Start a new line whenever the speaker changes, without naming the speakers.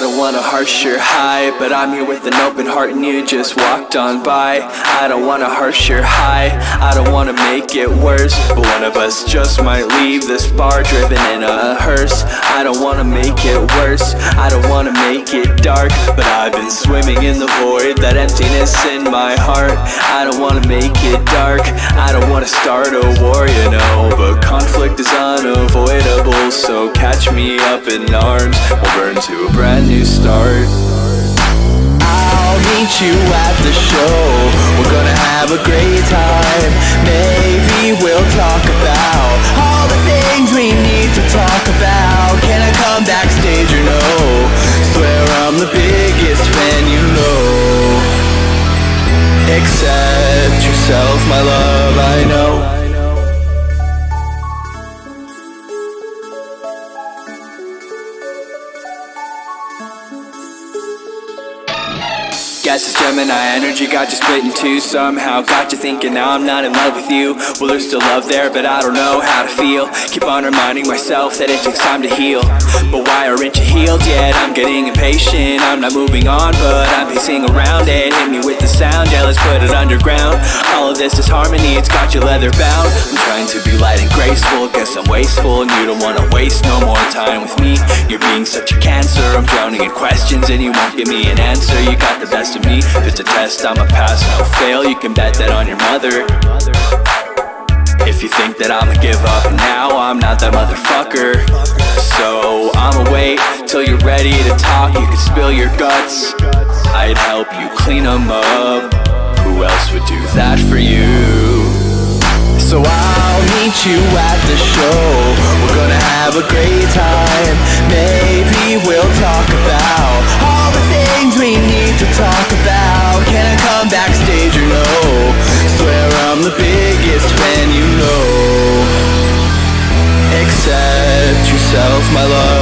I don't wanna harsh your high But I'm here with an open heart and you just walked on by. I don't wanna harsh your high I don't wanna make it worse. But one of us just might leave this bar driven in a hearse. I don't wanna make it worse I don't wanna make it dark. But I've been swimming in the void That emptiness in my heart. I don't wanna make it dark I don't wanna start a war, you know. But conflict is unavoidable So catch me up in arms. We'll burn to a brand new start. I'll meet you at the show. We're gonna have a great time. Maybe we'll talk about All the things we need to talk about. Can I come backstage or no? Swear I'm the biggest fan you know. Accept yourself, my love, Guess it's Gemini energy got you split in two somehow. Got you thinking now I'm not in love with you. Well there's still love there but I don't know how to feel. Keep on reminding myself that it takes time to heal. But why aren't you healed yet? I'm getting impatient. I'm not moving on but I'm pacing around it Hit me with the sound, yeah let's put it underground. All of this is harmony, it's got you leather bound. I'm trying to be light and graceful. Guess I'm wasteful and you don't wanna waste no more time with me. You're being such a cancer. I'm drowning in questions and you won't give me an answer. You got the best to me. It's a test, I'ma pass, no fail. You can bet that on your mother. If you think that I'ma give up now I'm not that motherfucker. So I'ma wait till you're ready to talk. You can spill your guts. I'd help you clean them up. Who else would do that for you? So I'll meet you at the show. We're gonna have a great time. Maybe we'll talk about yourself, my love